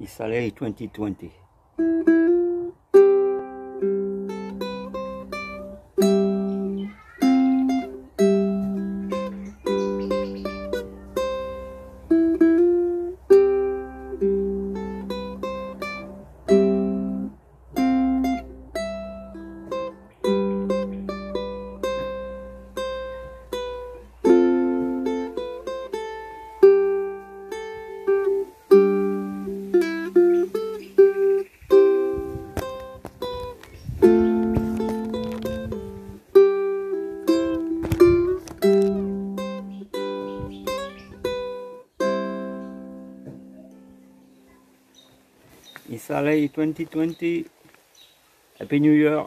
Isalei 2020. Isalei 2020. Happy New Year.